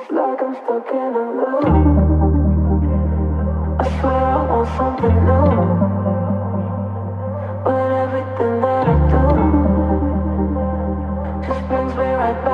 It's like I'm stuck in a loop. I swear I want something new. But everything that I do just brings me right back.